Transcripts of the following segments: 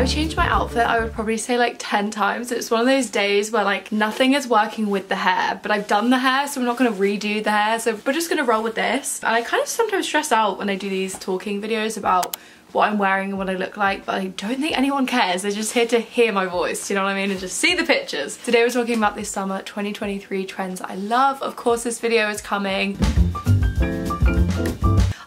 I would change my outfit, I would probably say like 10 times. It's one of those days where like nothing is working with the hair, but I've done the hair, so I'm not gonna redo the hair. So we're just gonna roll with this. And I kind of sometimes stress out when I do these talking videos about what I'm wearing and what I look like, but I don't think anyone cares. They're just here to hear my voice, you know what I mean? And just see the pictures. Today we're talking about this summer 2023 trends I love. Of course, this video is coming.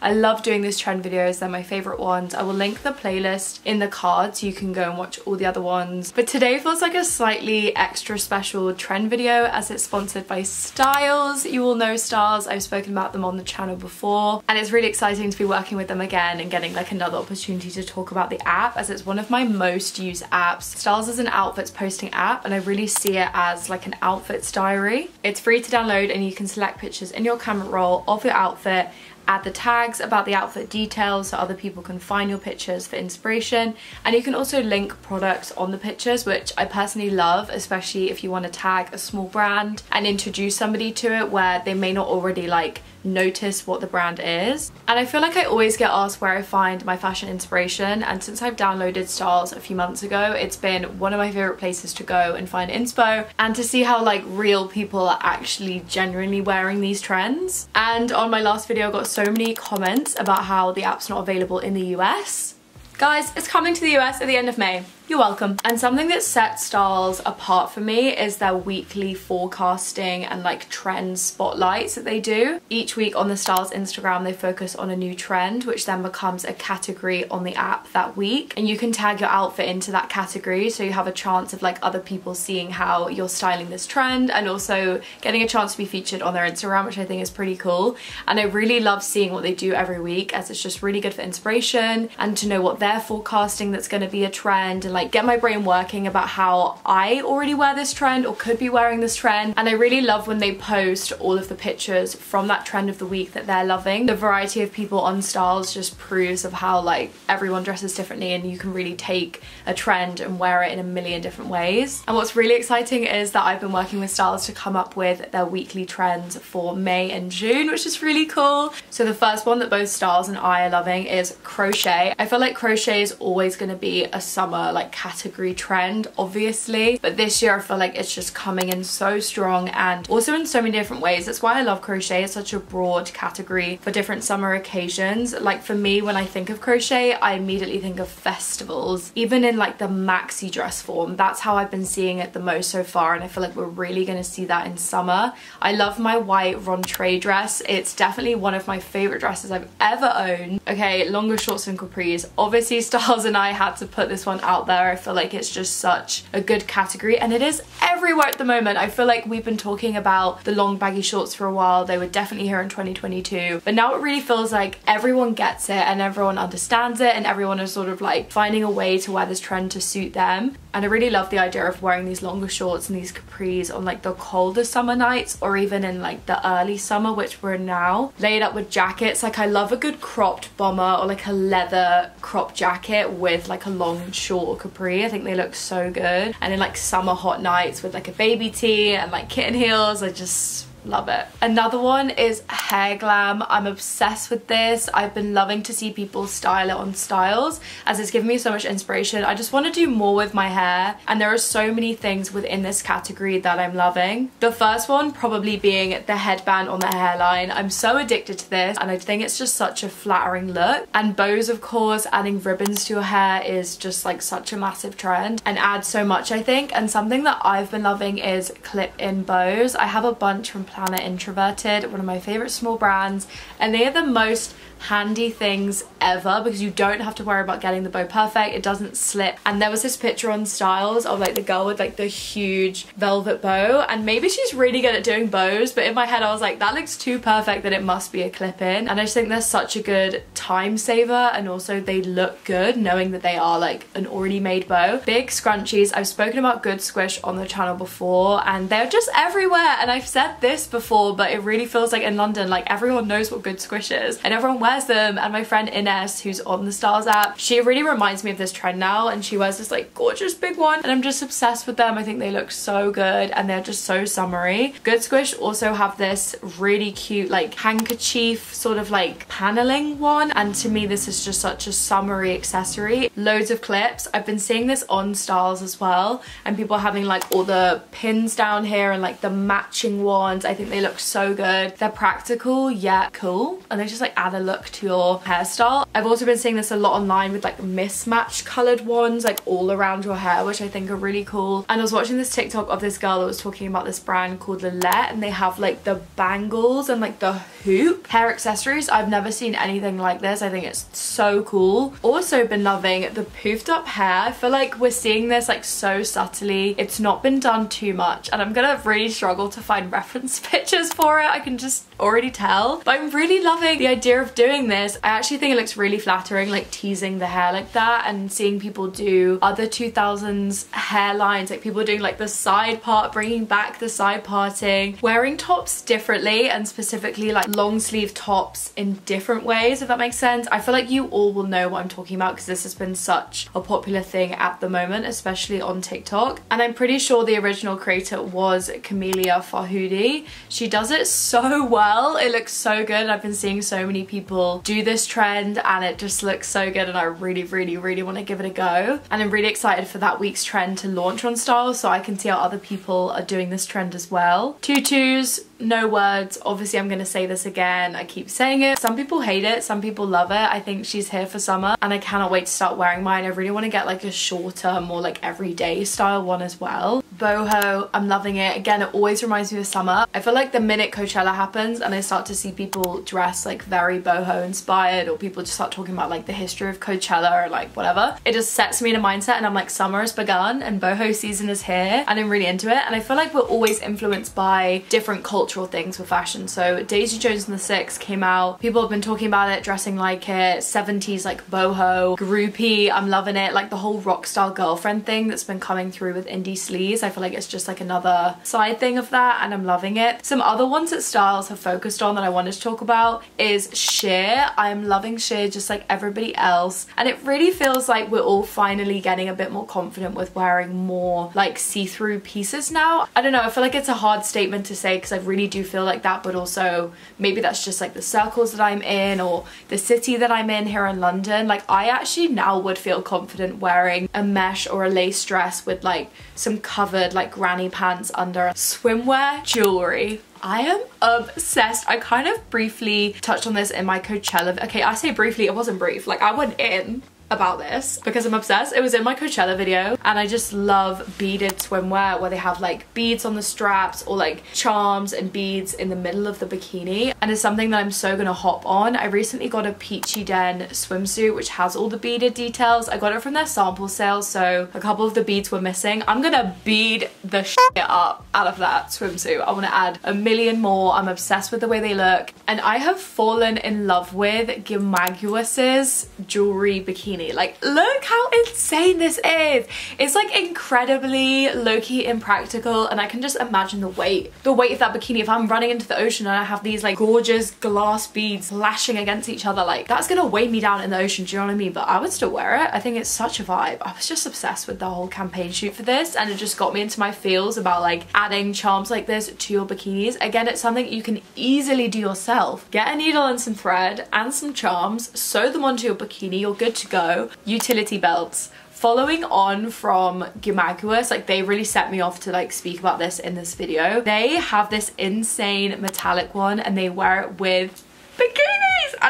I love doing these trend videos, they're my favourite ones. I will link the playlist in the card so you can go and watch all the other ones. But today feels like a slightly extra special trend video as it's sponsored by Styles. You all know Styles, I've spoken about them on the channel before and it's really exciting to be working with them again and getting like another opportunity to talk about the app as it's one of my most used apps. Styles is an outfits posting app and I really see it as like an outfits diary. It's free to download and you can select pictures in your camera roll of your outfit add the tags about the outfit details so other people can find your pictures for inspiration. And you can also link products on the pictures which I personally love especially if you want to tag a small brand and introduce somebody to it where they may not already like notice what the brand is. And I feel like I always get asked where I find my fashion inspiration and since I've downloaded Styles a few months ago, it's been one of my favorite places to go and find inspo and to see how like real people are actually genuinely wearing these trends. And on my last video I got so many comments about how the app's not available in the US. Guys, it's coming to the US at the end of May. You're welcome. And something that sets Styles apart for me is their weekly forecasting and like trend spotlights that they do. Each week on the Styles Instagram, they focus on a new trend, which then becomes a category on the app that week. And you can tag your outfit into that category so you have a chance of like other people seeing how you're styling this trend and also getting a chance to be featured on their Instagram, which I think is pretty cool. And I really love seeing what they do every week as it's just really good for inspiration and to know what they're forecasting that's going to be a trend and like get my brain working about how I already wear this trend or could be wearing this trend and I really love when they post all of the pictures from that trend of the week that they're loving. The variety of people on Styles just proves of how like everyone dresses differently and you can really take a trend and wear it in a million different ways. And what's really exciting is that I've been working with Styles to come up with their weekly trends for May and June which is really cool. So the first one that both Styles and I are loving is crochet. I feel like crochet is always going to be a summer like like category trend obviously. But this year I feel like it's just coming in so strong and also in so many different ways. That's why I love crochet. It's such a broad category for different summer occasions. Like for me when I think of crochet I immediately think of festivals. Even in like the maxi dress form that's how I've been seeing it the most so far and I feel like we're really going to see that in summer. I love my white rentree dress. It's definitely one of my favorite dresses I've ever owned. Okay longer shorts and capris. Obviously Styles and I had to put this one out there there. I feel like it's just such a good category and it is everywhere at the moment. I feel like we've been talking about the long baggy shorts for a while. They were definitely here in 2022 but now it really feels like everyone gets it and everyone understands it and everyone is sort of like finding a way to wear this trend to suit them and I really love the idea of wearing these longer shorts and these capris on like the colder summer nights or even in like the early summer which we're now laid up with jackets like I love a good cropped bomber or like a leather crop jacket with like a long short capri. I think they look so good. And in like summer hot nights with like a baby tee and like kitten heels I just love it. Another one is hair glam. I'm obsessed with this. I've been loving to see people style it on styles as it's given me so much inspiration. I just want to do more with my hair and there are so many things within this category that I'm loving. The first one probably being the headband on the hairline. I'm so addicted to this and I think it's just such a flattering look and bows of course adding ribbons to your hair is just like such a massive trend and adds so much I think and something that I've been loving is clip-in bows. I have a bunch from Planet Introverted, one of my favorite small brands, and they are the most handy things ever because you don't have to worry about getting the bow perfect. It doesn't slip. And there was this picture on styles of like the girl with like the huge velvet bow. And maybe she's really good at doing bows but in my head I was like that looks too perfect that it must be a clip-in and I just think they're such a good time saver and also they look good knowing that they are like an already made bow. Big scrunchies. I've spoken about good squish on the channel before and they're just everywhere. And I've said this before, but it really feels like in London, like everyone knows what good squish is and everyone wears them. And my friend Ines, who's on the Stars app, she really reminds me of this trend now and she wears this like gorgeous big one and I'm just obsessed with them. I think they look so good and they're just so summery. Good Squish also have this really cute like handkerchief sort of like paneling one and to me this is just such a summery accessory. Loads of clips. I've been seeing this on Stars as well and people having like all the pins down here and like the matching ones. I think they look so good. They're practical yet cool and they just like add a look to your hairstyle. I've also been seeing this a lot online with like mismatched coloured ones like all around your hair which I think are really cool. And I was watching this TikTok of this girl that was talking about this brand called Lillet and they have like the bangles and like the hoop hair accessories. I've never seen anything like this. I think it's so cool. Also been loving the poofed up hair. I feel like we're seeing this like so subtly. It's not been done too much and I'm gonna really struggle to find reference pictures for it. I can just already tell. But I'm really loving the idea of doing this. I actually think it looks really flattering like teasing the hair like that and seeing people do other 2000s hairlines like people doing like the side part bringing back the side parting wearing tops differently and specifically like long sleeve tops in different ways if that makes sense. I feel like you all will know what I'm talking about because this has been such a popular thing at the moment especially on TikTok and I'm pretty sure the original creator was Camelia Farhoudi. She does it so well. It looks so good. I've been seeing so many people do this trend and it just looks so good and I really really really want to give it a go and I'm really excited for that week's trend to launch on Style so I can see how other people are doing this trend as well. Tutus, no words. Obviously I'm going to say this again. I keep saying it. Some people hate it. Some people love it. I think she's here for summer and I cannot wait to start wearing mine. I really want to get like a shorter, more like everyday style one as well. Boho, I'm loving it. Again, it always reminds me of summer. I feel like the minute Coachella happens and I start to see people dress like very boho inspired or people just start talking about like the history of Coachella or like whatever, it just sets me in a mindset and I'm like summer has begun and boho season is here and I'm really into it. And I feel like we're always influenced by different cultural things with fashion. So Daisy Jones and the Six came out. People have been talking about it, dressing like it, 70s like boho, groupie, I'm loving it. Like the whole rock style girlfriend thing that's been coming through with indie sleaze. I feel like it's just like another side thing of that and I'm loving it. Some other ones that Styles have focused on that I wanted to talk about is sheer. I'm loving sheer just like everybody else and it really feels like we're all finally getting a bit more confident with wearing more like see-through pieces now. I don't know, I feel like it's a hard statement to say because I really do feel like that but also maybe that's just like the circles that I'm in or the city that I'm in here in London. Like I actually now would feel confident wearing a mesh or a lace dress with like some covered like granny pants under swimwear jewelry I am obsessed. I kind of briefly touched on this in my Coachella. Okay, I say briefly, it wasn't brief. Like I went in about this because I'm obsessed. It was in my Coachella video and I just love beaded swimwear where they have like beads on the straps or like charms and beads in the middle of the bikini and it's something that I'm so gonna hop on. I recently got a Peachy Den swimsuit which has all the beaded details. I got it from their sample sale so a couple of the beads were missing. I'm gonna bead the shit up out of that swimsuit. I want to add a million more. I'm obsessed with the way they look and I have fallen in love with Gimaguas's jewelry bikini like, look how insane this is. It's like incredibly low-key impractical and I can just imagine the weight. The weight of that bikini, if I'm running into the ocean and I have these like gorgeous glass beads lashing against each other, like that's gonna weigh me down in the ocean, do you know what I mean? But I would still wear it. I think it's such a vibe. I was just obsessed with the whole campaign shoot for this and it just got me into my feels about like adding charms like this to your bikinis. Again, it's something you can easily do yourself. Get a needle and some thread and some charms, sew them onto your bikini, you're good to go utility belts following on from Gimaguas, like they really set me off to like speak about this in this video. They have this insane metallic one and they wear it with bikinis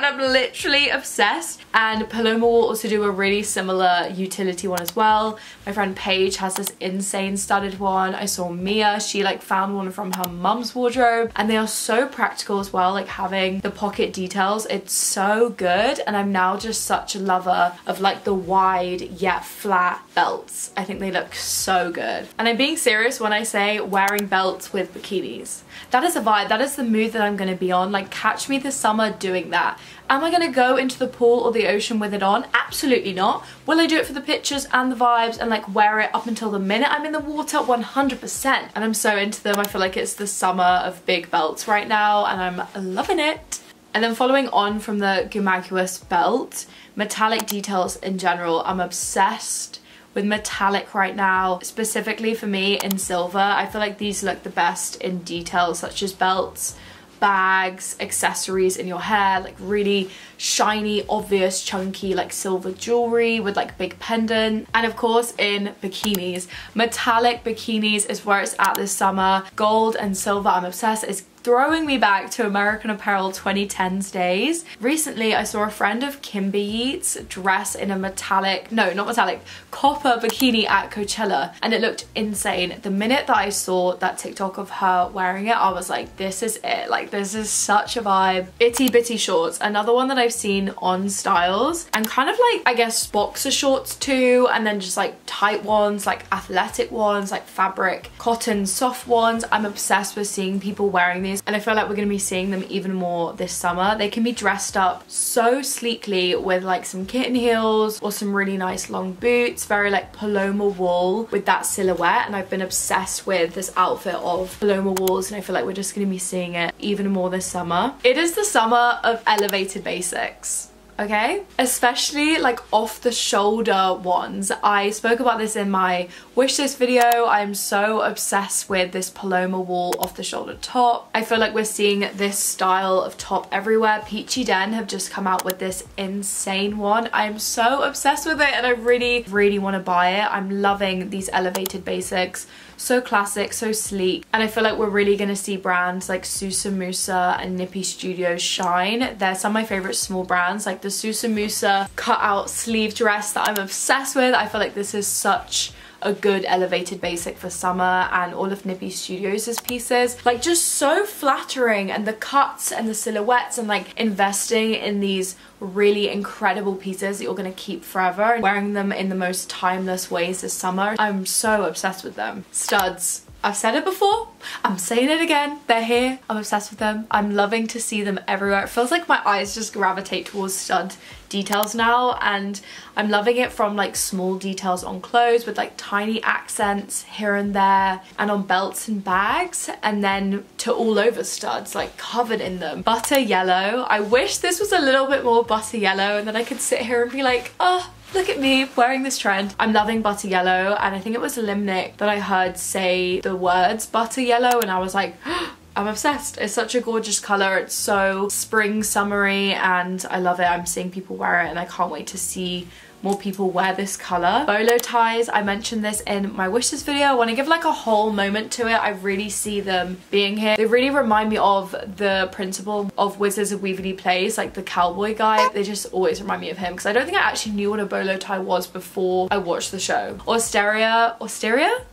and I'm literally obsessed and Paloma Wool also do a really similar utility one as well. My friend Paige has this insane studded one. I saw Mia, she like found one from her mum's wardrobe and they are so practical as well like having the pocket details. It's so good and I'm now just such a lover of like the wide yet flat belts. I think they look so good. And I'm being serious when I say wearing belts with bikinis. That is a vibe, that is the mood that I'm going to be on. Like catch me this summer doing that Am I going to go into the pool or the ocean with it on? Absolutely not. Will I do it for the pictures and the vibes and like wear it up until the minute I'm in the water? 100%. And I'm so into them. I feel like it's the summer of big belts right now and I'm loving it. And then following on from the Gimaguas belt, metallic details in general, I'm obsessed with metallic right now, specifically for me in silver. I feel like these look the best in details such as belts, bags, accessories in your hair, like really shiny, obvious, chunky, like silver jewelry with like big pendant. And of course in bikinis. Metallic bikinis is where it's at this summer. Gold and silver, I'm obsessed. It's throwing me back to American Apparel 2010s days. Recently, I saw a friend of Kimber Yeats dress in a metallic, no, not metallic, copper bikini at Coachella and it looked insane. The minute that I saw that TikTok of her wearing it, I was like, this is it. Like, this is such a vibe. Itty Bitty Shorts, another one that I've seen on Styles and kind of like, I guess, boxer shorts too and then just like tight ones, like athletic ones, like fabric, cotton, soft ones. I'm obsessed with seeing people wearing these and I feel like we're going to be seeing them even more this summer. They can be dressed up so sleekly with like some kitten heels or some really nice long boots, very like Paloma wool with that silhouette and I've been obsessed with this outfit of Paloma wools and I feel like we're just going to be seeing it even more this summer. It is the summer of elevated basics okay? Especially like off the shoulder ones. I spoke about this in my wish list video. I'm so obsessed with this Paloma wool off the shoulder top. I feel like we're seeing this style of top everywhere. Peachy Den have just come out with this insane one. I'm so obsessed with it and I really, really want to buy it. I'm loving these elevated basics so classic, so sleek. And I feel like we're really gonna see brands like Susa Musa and Nippy Studios shine. They're some of my favorite small brands, like the Susa Musa cut out sleeve dress that I'm obsessed with. I feel like this is such a good elevated basic for summer and all of Nippy Studios' pieces. Like just so flattering and the cuts and the silhouettes and like investing in these really incredible pieces that you're to keep forever and wearing them in the most timeless ways this summer. I'm so obsessed with them. Studs. I've said it before, I'm saying it again, they're here, I'm obsessed with them, I'm loving to see them everywhere. It feels like my eyes just gravitate towards stud details now and I'm loving it from like small details on clothes with like tiny accents here and there and on belts and bags and then to all over studs like covered in them. Butter yellow. I wish this was a little bit more butter yellow and then I could sit here and be like, oh, look at me wearing this trend. I'm loving butter yellow and I think it was Limnic that I heard say the words butter yellow and I was like, I'm obsessed. It's such a gorgeous colour. It's so spring summery and I love it. I'm seeing people wear it and I can't wait to see more people wear this color. Bolo ties, I mentioned this in my wishes video. I want to give like a whole moment to it. I really see them being here. They really remind me of the principal of Wizards of Waverly Place, like the cowboy guy. They just always remind me of him because I don't think I actually knew what a bolo tie was before I watched the show. Osteria, Osteria?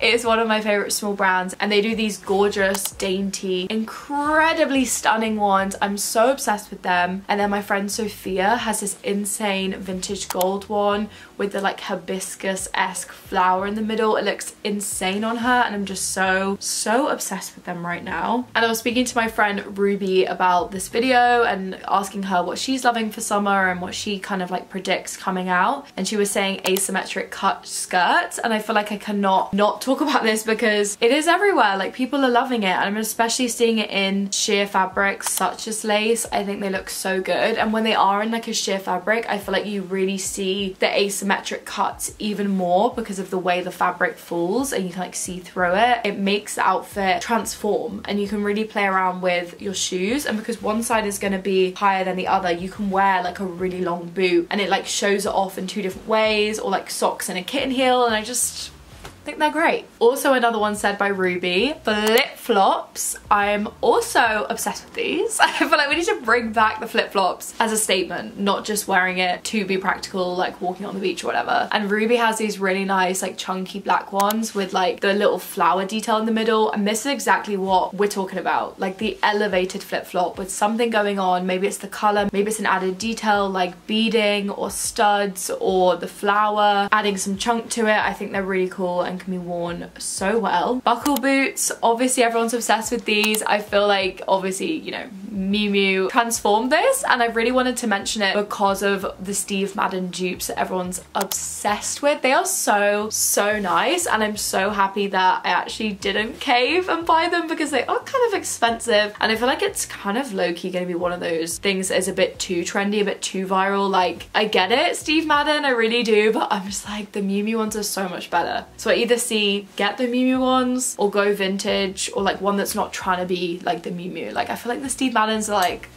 It is one of my favorite small brands and they do these gorgeous, dainty, incredibly stunning ones. I'm so obsessed with them. And then my friend Sophia has this insane vintage gold one with the like hibiscus-esque flower in the middle. It looks insane on her and I'm just so, so obsessed with them right now. And I was speaking to my friend Ruby about this video and asking her what she's loving for summer and what she kind of like predicts coming out. And she was saying asymmetric cut skirts and I feel like I cannot not not talk about this because it is everywhere. Like people are loving it. And I'm especially seeing it in sheer fabrics such as lace. I think they look so good. And when they are in like a sheer fabric I feel like you really see the asymmetric cuts even more because of the way the fabric falls and you can like see through it. It makes the outfit transform and you can really play around with your shoes. And because one side is going to be higher than the other you can wear like a really long boot and it like shows it off in two different ways or like socks and a kitten heel. And I just think they're great. Also another one said by Ruby, flip-flops. I'm also obsessed with these. I feel like we need to bring back the flip-flops as a statement, not just wearing it to be practical, like walking on the beach or whatever. And Ruby has these really nice, like chunky black ones with like the little flower detail in the middle. And this is exactly what we're talking about. Like the elevated flip-flop with something going on. Maybe it's the color, maybe it's an added detail like beading or studs or the flower, adding some chunk to it. I think they're really cool and and can be worn so well. Buckle boots, obviously everyone's obsessed with these. I feel like obviously, you know, Miu Miu transformed this and I really wanted to mention it because of the Steve Madden dupes that everyone's obsessed with. They are so, so nice and I'm so happy that I actually didn't cave and buy them because they are kind of expensive and I feel like it's kind of low-key gonna be one of those things that is a bit too trendy, a bit too viral. Like, I get it, Steve Madden, I really do, but I'm just like, the Miu Miu ones are so much better. So either see get the Miu Miu ones or go vintage or like one that's not trying to be like the Miu Miu. Like, I feel like the Steve Maddens are like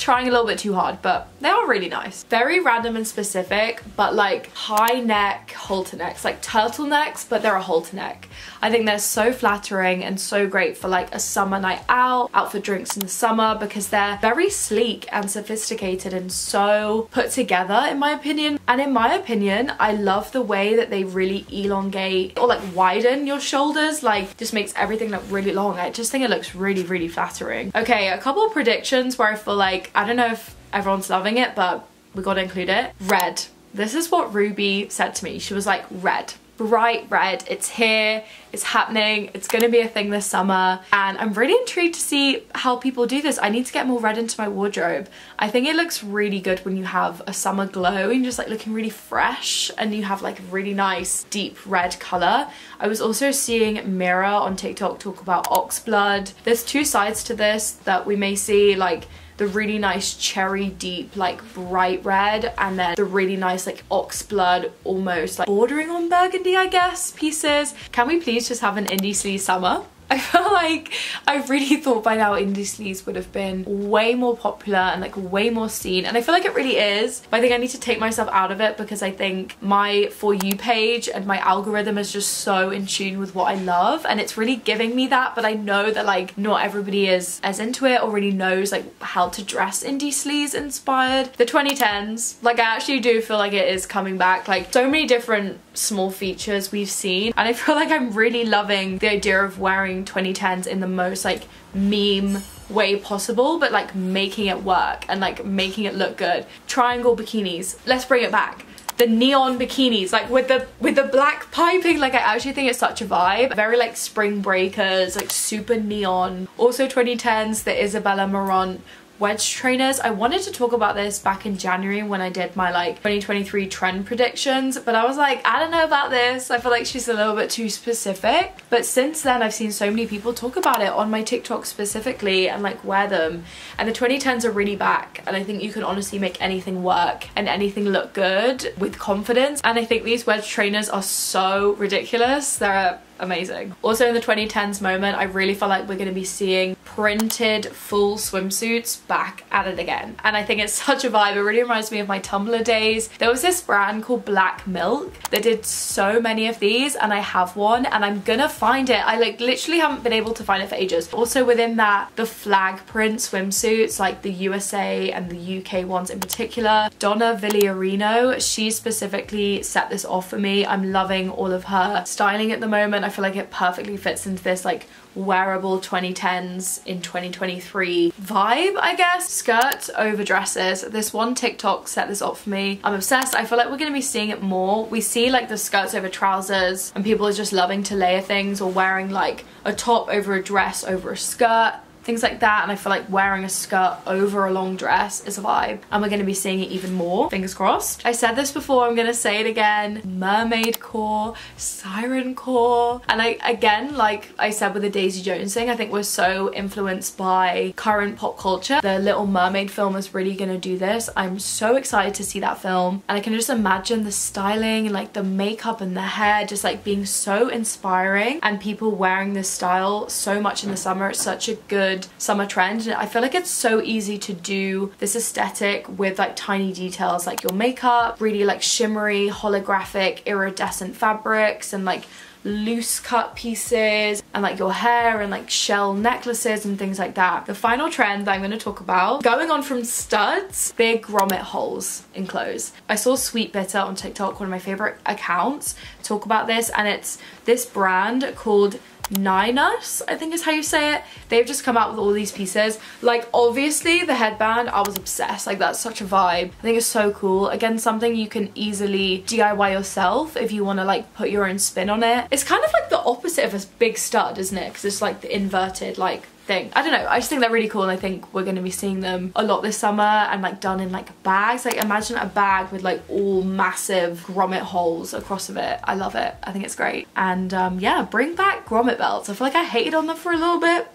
trying a little bit too hard, but they are really nice. Very random and specific, but like high neck halter necks, like turtlenecks, but they're a halter neck. I think they're so flattering and so great for like a summer night out, out for drinks in the summer because they're very sleek and sophisticated and so put together in my opinion. And in my opinion, I love the way that they really elongate or like widen your shoulders, like just makes everything look really long. I just think it looks really, really flattering. Okay, a couple predictions where I feel like I don't know if everyone's loving it, but we gotta include it. Red. This is what Ruby said to me. She was like, red bright red. It's here, it's happening, it's gonna be a thing this summer and I'm really intrigued to see how people do this. I need to get more red into my wardrobe. I think it looks really good when you have a summer glow and just like looking really fresh and you have like a really nice deep red colour. I was also seeing Mira on TikTok talk about oxblood. There's two sides to this that we may see like the really nice cherry deep like bright red and then the really nice like ox blood almost like bordering on burgundy I guess pieces. Can we please just have an indie sleaze summer? I feel like I really thought by now indie sleaze would have been way more popular and like way more seen. And I feel like it really is. But I think I need to take myself out of it because I think my For You page and my algorithm is just so in tune with what I love. And it's really giving me that. But I know that like not everybody is as into it or really knows like how to dress indie sleaze inspired. The 2010s like I actually do feel like it is coming back. Like so many different small features we've seen. And I feel like I'm really loving the idea of wearing 2010s in the most like meme way possible but like making it work and like making it look good. Triangle bikinis, let's bring it back. The neon bikinis like with the with the black piping. Like I actually think it's such a vibe. Very like spring breakers like super neon. Also 2010s the Isabella Marant wedge trainers. I wanted to talk about this back in January when I did my like 2023 trend predictions, but I was like, I don't know about this. I feel like she's a little bit too specific. But since then, I've seen so many people talk about it on my TikTok specifically and like wear them. And the 2010s are really back. And I think you can honestly make anything work and anything look good with confidence. And I think these wedge trainers are so ridiculous. They're amazing. Also in the 2010s moment, I really feel like we're going to be seeing printed full swimsuits back at it again. And I think it's such a vibe. It really reminds me of my Tumblr days. There was this brand called Black Milk that did so many of these and I have one and I'm gonna find it. I like literally haven't been able to find it for ages. Also within that, the flag print swimsuits like the USA and the UK ones in particular. Donna Villarino, she specifically set this off for me. I'm loving all of her styling at the moment. I feel like it perfectly fits into this like wearable 2010s in 2023 vibe, I guess. Skirts over dresses. This one TikTok set this up for me. I'm obsessed. I feel like we're going to be seeing it more. We see like the skirts over trousers and people are just loving to layer things or wearing like a top over a dress over a skirt things like that and I feel like wearing a skirt over a long dress is a vibe. And we're going to be seeing it even more fingers crossed. I said this before I'm going to say it again. Mermaid core siren core. And I again like I said with the Daisy Jones thing I think we're so influenced by current pop culture. The Little Mermaid film is really going to do this. I'm so excited to see that film. And I can just imagine the styling and like the makeup and the hair just like being so inspiring and people wearing this style so much in the summer. It's such a good good summer trend I feel like it's so easy to do this aesthetic with like tiny details like your makeup, really like shimmery, holographic, iridescent fabrics and like loose cut pieces and like your hair and like shell necklaces and things like that. The final trend that I'm going to talk about, going on from studs, big grommet holes in clothes. I saw Sweet Bitter on TikTok, one of my favorite accounts, talk about this and it's this brand called Ninus, I think is how you say it. They've just come out with all these pieces. Like obviously the headband, I was obsessed. Like that's such a vibe. I think it's so cool. Again, something you can easily DIY yourself if you want to like put your own spin on it. It's kind of like the opposite of a big stud, isn't it? Because it's like the inverted like thing. I don't know, I just think they're really cool and I think we're gonna be seeing them a lot this summer and like done in like bags. Like imagine a bag with like all massive grommet holes across of it. I love it. I think it's great. And um, yeah, bring back grommet belts. I feel like I hated on them for a little bit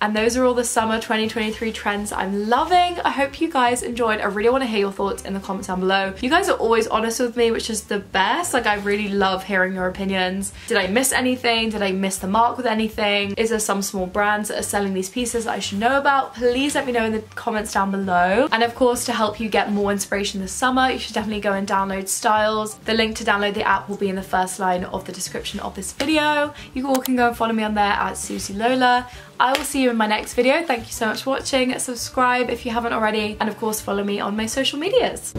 and those are all the summer 2023 trends I'm loving. I hope you guys enjoyed. I really want to hear your thoughts in the comments down below. You guys are always honest with me, which is the best. Like I really love hearing your opinions. Did I miss anything? Did I miss the mark with anything? Is there some small brands that are selling these pieces that I should know about? Please let me know in the comments down below. And of course, to help you get more inspiration this summer, you should definitely go and download Styles. The link to download the app will be in the first line of the description of this video. You all can go and follow me on there at Susie Lola. I will see you in my next video. Thank you so much for watching. Subscribe if you haven't already. And of course, follow me on my social medias.